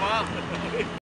マスク多分。